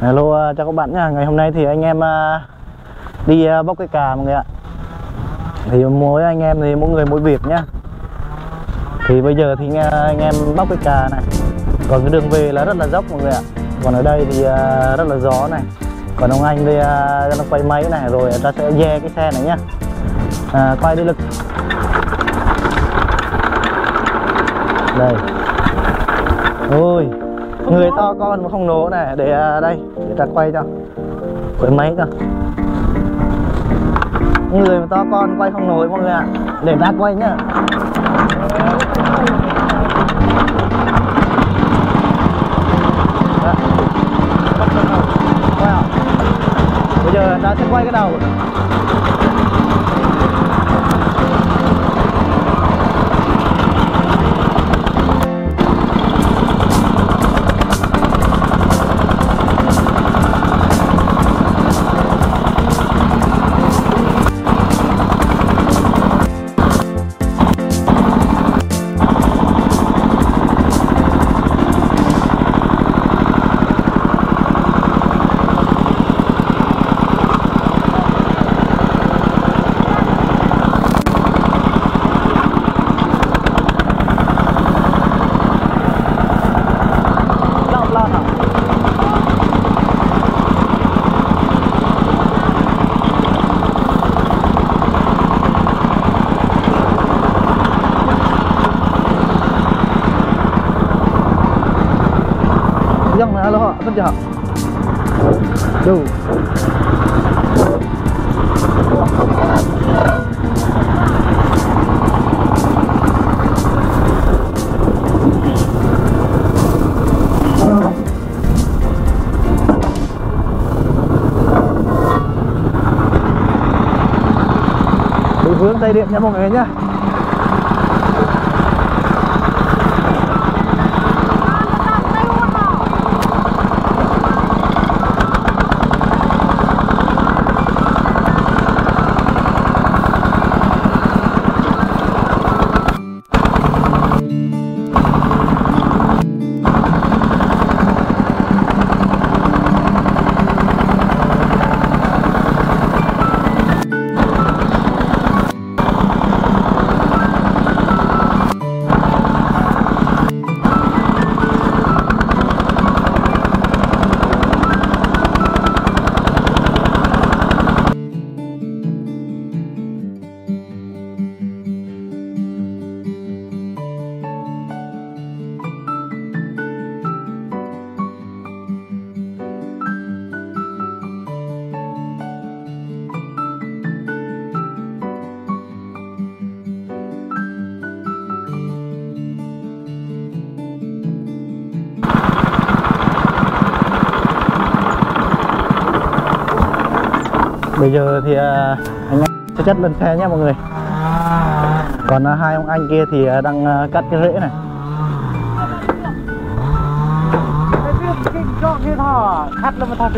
Hello cho chào các bạn nha. Ngày hôm nay thì anh em à, đi à, bóc cái cà mọi người ạ. Thì mỗi anh em thì mỗi người mỗi việc nhá. Thì bây giờ thì nghe anh em bóc cái cà này. Còn cái đường về là rất là dốc mọi người ạ. Còn ở đây thì rất là gió này. Còn ông anh đây đang nó quay máy này rồi ta sẽ dè cái xe này nhá. À, quay đi lực. Đây. Ôi người to con mà không nổ này để à, đây để ta quay cho. Quay máy cho. Người mà to con quay không nổi mọi người ạ. Để ta quay nhá. Đó. Quay ạ. bây giờ ta sẽ quay cái đầu này chưa họ, Đủ. Hướng tay điện nha mọi người nhé Bây giờ thì à, anh em sẽ chất lên xe nhé mọi người Còn à, hai ông anh kia thì à, đang cắt cái rễ này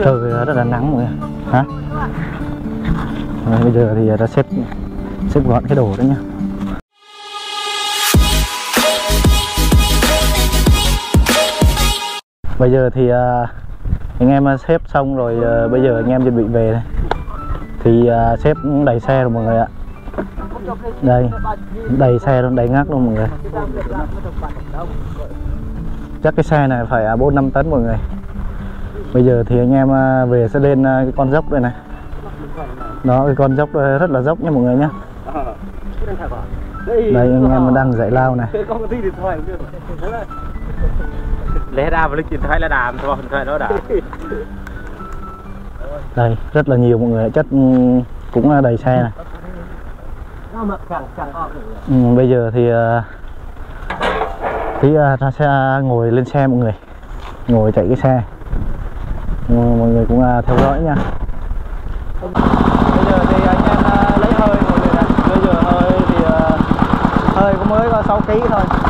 Trời rất là nắng mọi người Hả? Rồi, bây giờ thì đã xếp xếp gọn cái đồ đấy nhá. Bây giờ thì anh em xếp xong rồi bây giờ anh em chuẩn bị về đây thì à, sếp xếp đầy xe rồi mọi người ạ. Đây đầy xe luôn đầy ngác luôn mọi người. Chắc cái xe này phải à, bốn năm tấn mọi người. Bây giờ thì anh em à, về sẽ lên cái con dốc đây này. Đó cái con dốc rất là dốc nha mọi người nhé đây anh em đang dạy lao này. Lấy Lẽ ra mà lấy điện thoại là đàm thôi, điện thoại đó đã đây rất là nhiều mọi người chất ừ, cũng đầy xe này. Ừ, bây giờ thì à, tí à, ta sẽ ngồi lên xe mọi người. Ngồi chạy cái xe. Ừ, mọi người cũng à, theo dõi nha. Bây giờ thì anh em à, lấy hơi mọi người này. Bây giờ hơi thì à, hơi cũng mới có 6 kg thôi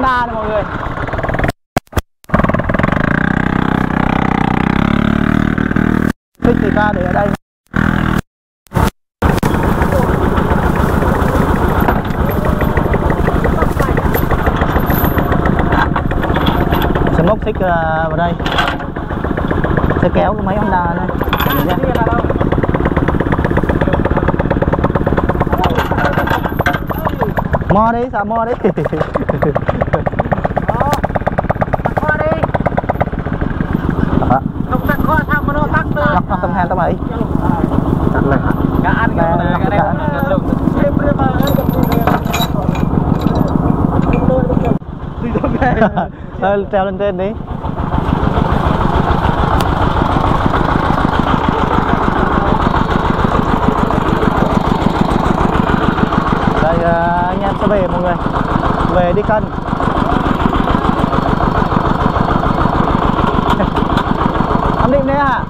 Honda này mọi người. Thích thì ta để ở đây. Sẽ móc thích ờ, vào đây. Sẽ kéo cái máy Honda này Mò mo đi sao mo đi Khoa đi, Đó, không tắt khoa thăm mà nó tắt nữa. lắc nó tâm hai tâm bảy đặt lên Cả ăn cái này, cái này cái lùng lên treo lên trên đi. Đây ờ, anh em sẽ về mọi người. Về đi cân anh định đấy hả?